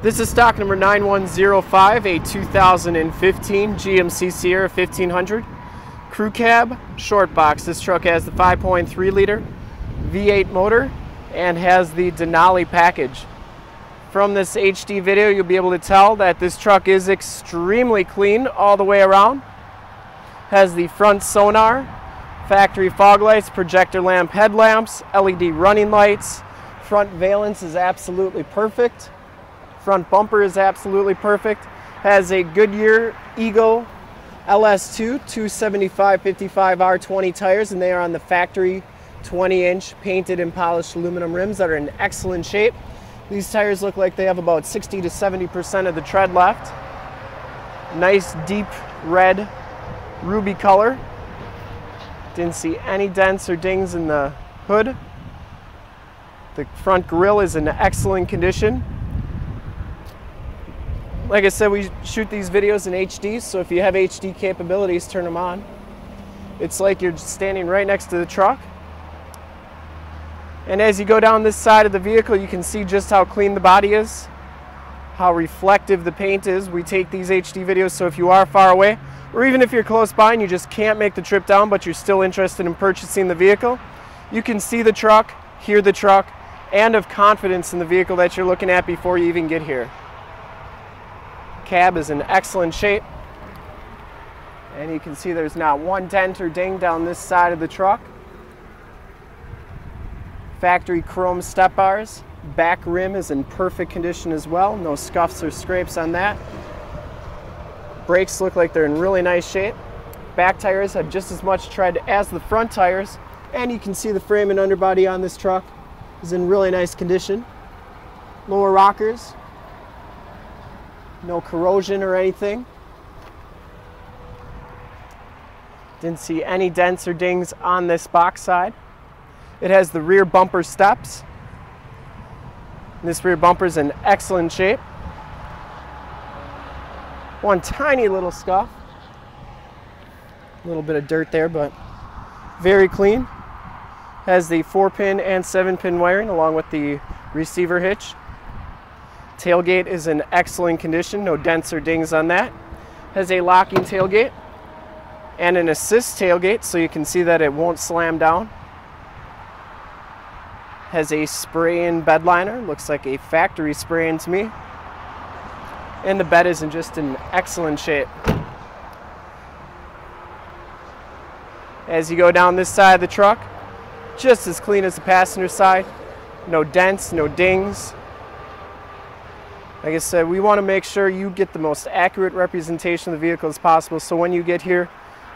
This is stock number 9105, a 2015 GMC Sierra 1500 crew cab short box. This truck has the 5.3 liter V8 motor and has the Denali package. From this HD video, you'll be able to tell that this truck is extremely clean all the way around. Has the front sonar, factory fog lights, projector lamp headlamps, LED running lights. Front valence is absolutely perfect. Front bumper is absolutely perfect. Has a Goodyear Eagle LS2 275 55 R20 tires and they are on the factory 20 inch painted and polished aluminum rims that are in excellent shape. These tires look like they have about 60 to 70% of the tread left. Nice deep red ruby color. Didn't see any dents or dings in the hood. The front grille is in excellent condition. Like I said, we shoot these videos in HD, so if you have HD capabilities, turn them on. It's like you're standing right next to the truck. And as you go down this side of the vehicle, you can see just how clean the body is, how reflective the paint is. We take these HD videos, so if you are far away, or even if you're close by and you just can't make the trip down, but you're still interested in purchasing the vehicle, you can see the truck, hear the truck, and have confidence in the vehicle that you're looking at before you even get here. Cab is in excellent shape. And you can see there's not one dent or ding down this side of the truck. Factory chrome step bars. Back rim is in perfect condition as well. No scuffs or scrapes on that. Brakes look like they're in really nice shape. Back tires have just as much tread as the front tires. And you can see the frame and underbody on this truck is in really nice condition. Lower rockers, no corrosion or anything. Didn't see any dents or dings on this box side. It has the rear bumper steps. This rear bumper is in excellent shape. One tiny little scuff. A little bit of dirt there, but very clean. Has the 4 pin and 7 pin wiring along with the receiver hitch. Tailgate is in excellent condition, no dents or dings on that. Has a locking tailgate and an assist tailgate so you can see that it won't slam down. Has a spray-in bed liner, looks like a factory spray-in to me. And the bed is in just an excellent shape. As you go down this side of the truck, just as clean as the passenger side. No dents, no dings, like I said, we want to make sure you get the most accurate representation of the vehicle as possible. So when you get here,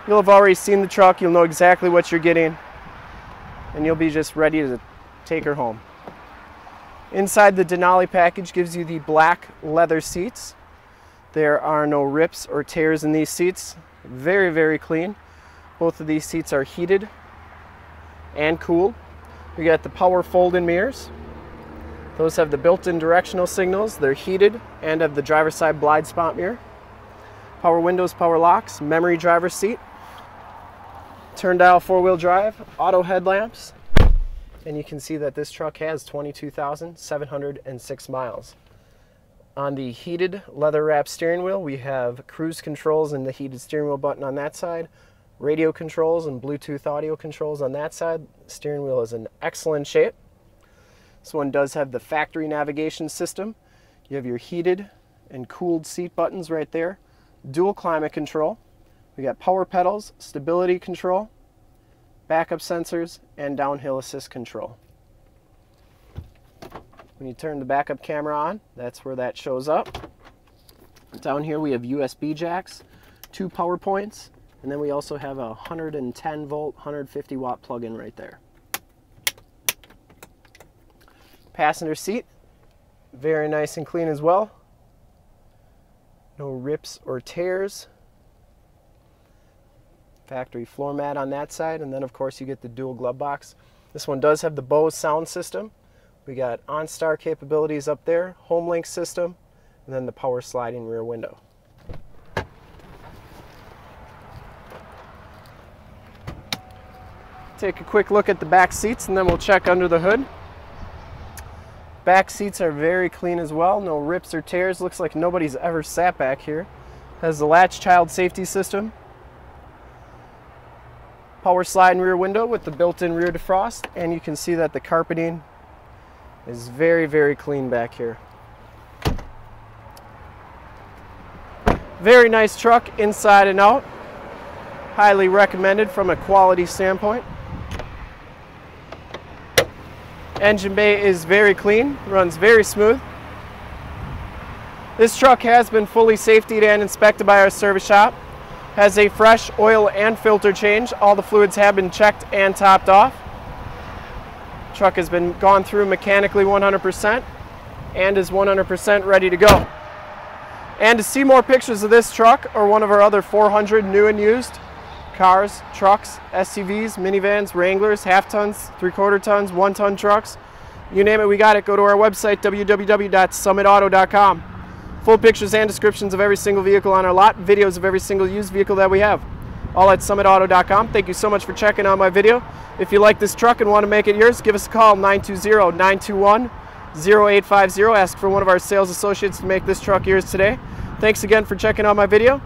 you'll have already seen the truck, you'll know exactly what you're getting, and you'll be just ready to take her home. Inside the Denali package gives you the black leather seats. There are no rips or tears in these seats. Very, very clean. Both of these seats are heated and cooled. We got the power fold-in mirrors. Those have the built-in directional signals. They're heated and have the driver's side blind spot mirror. Power windows, power locks, memory driver's seat. Turn dial four-wheel drive, auto headlamps. And you can see that this truck has 22,706 miles. On the heated leather wrap steering wheel, we have cruise controls and the heated steering wheel button on that side, radio controls and Bluetooth audio controls on that side. steering wheel is in excellent shape. This one does have the factory navigation system. You have your heated and cooled seat buttons right there. Dual climate control. We got power pedals, stability control, backup sensors, and downhill assist control. When you turn the backup camera on, that's where that shows up. Down here we have USB jacks, two power points, and then we also have a 110 volt, 150 watt plug-in right there. Passenger seat, very nice and clean as well. No rips or tears. Factory floor mat on that side, and then of course you get the dual glove box. This one does have the Bose sound system. We got OnStar capabilities up there, HomeLink system, and then the power sliding rear window. Take a quick look at the back seats and then we'll check under the hood. Back seats are very clean as well. No rips or tears. Looks like nobody's ever sat back here. Has the latch child safety system. Power slide and rear window with the built-in rear defrost. And you can see that the carpeting is very, very clean back here. Very nice truck inside and out. Highly recommended from a quality standpoint. Engine bay is very clean, runs very smooth. This truck has been fully safetied and inspected by our service shop. Has a fresh oil and filter change. All the fluids have been checked and topped off. Truck has been gone through mechanically 100% and is 100% ready to go. And to see more pictures of this truck or one of our other 400 new and used cars, trucks, SUVs, minivans, Wranglers, half tons, three quarter tons, one ton trucks, you name it, we got it. Go to our website, www.summitauto.com. Full pictures and descriptions of every single vehicle on our lot, videos of every single used vehicle that we have. All at summitauto.com. Thank you so much for checking out my video. If you like this truck and want to make it yours, give us a call, 920 921 0850. Ask for one of our sales associates to make this truck yours today. Thanks again for checking out my video.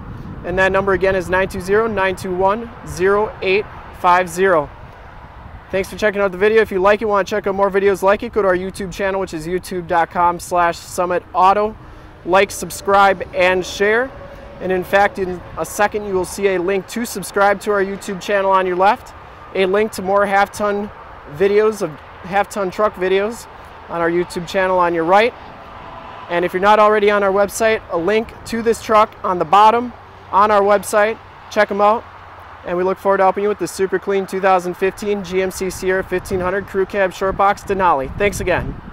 And that number again is 920-921-0850. Thanks for checking out the video. If you like it, want to check out more videos like it, go to our YouTube channel, which is youtube.com slash summitauto. Like, subscribe, and share. And in fact, in a second, you will see a link to subscribe to our YouTube channel on your left, a link to more half-ton videos of half-ton truck videos on our YouTube channel on your right. And if you're not already on our website, a link to this truck on the bottom on our website. Check them out. And we look forward to helping you with the super clean 2015 GMC Sierra 1500 Crew Cab Short Box Denali. Thanks again.